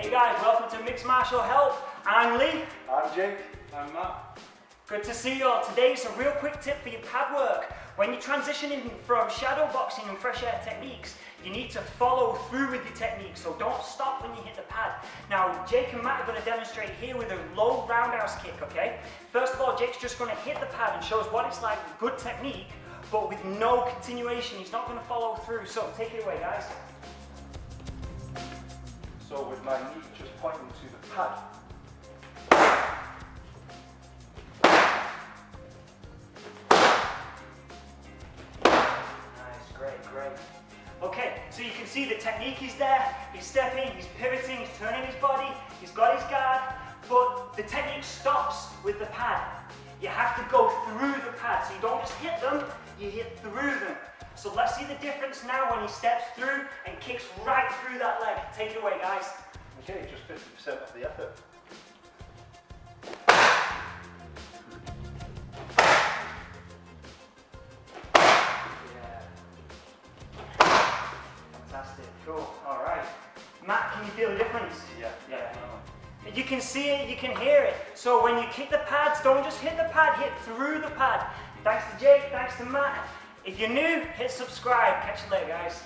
Hey guys, welcome to Mixed Martial Help. I'm Lee. I'm Jake. I'm Matt. Good to see you all. Today's a real quick tip for your pad work. When you're transitioning from shadow boxing and fresh air techniques, you need to follow through with your technique, so don't stop when you hit the pad. Now, Jake and Matt are going to demonstrate here with a low roundhouse kick, okay? First of all, Jake's just going to hit the pad and show us what it's like with good technique, but with no continuation. He's not going to follow through, so take it away, guys. My knee just pointing to the pad. Nice, great, great. Okay, so you can see the technique is there. He's stepping, he's pivoting, he's turning his body, he's got his guard, but the technique stops with the pad. You have to go through the pad, so you don't just hit them, you hit through them. So let's see the difference now when he steps through and kicks right through that leg. Take it away, guys. Okay, just 50% of the effort. Fantastic, cool, all right. Matt, can you feel the difference? Yeah. Yeah. You can see it, you can hear it. So when you kick the pads, don't just hit the pad, hit through the pad. Thanks to Jake, thanks to Matt. If you're new, hit subscribe. Catch you later, guys.